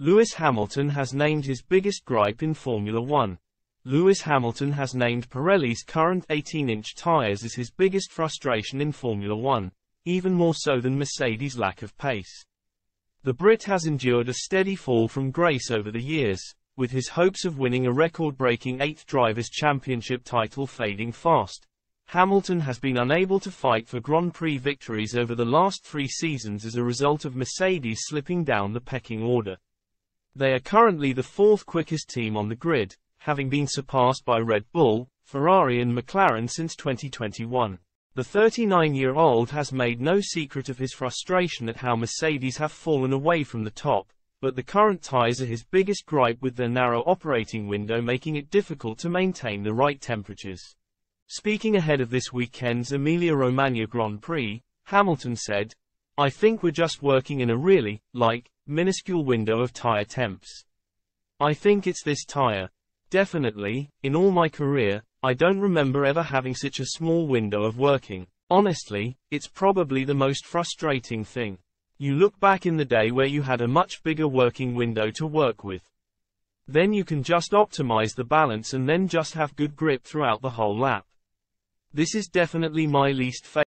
Lewis Hamilton has named his biggest gripe in Formula One. Lewis Hamilton has named Pirelli's current 18-inch tyres as his biggest frustration in Formula One, even more so than Mercedes' lack of pace. The Brit has endured a steady fall from grace over the years, with his hopes of winning a record-breaking eighth Drivers' Championship title fading fast. Hamilton has been unable to fight for Grand Prix victories over the last three seasons as a result of Mercedes slipping down the pecking order. They are currently the fourth quickest team on the grid, having been surpassed by Red Bull, Ferrari and McLaren since 2021. The 39-year-old has made no secret of his frustration at how Mercedes have fallen away from the top, but the current tyres are his biggest gripe with their narrow operating window making it difficult to maintain the right temperatures. Speaking ahead of this weekend's Emilia-Romagna Grand Prix, Hamilton said, I think we're just working in a really, like, minuscule window of tyre temps. I think it's this tyre. Definitely, in all my career, I don't remember ever having such a small window of working. Honestly, it's probably the most frustrating thing. You look back in the day where you had a much bigger working window to work with. Then you can just optimize the balance and then just have good grip throughout the whole lap. This is definitely my least favorite.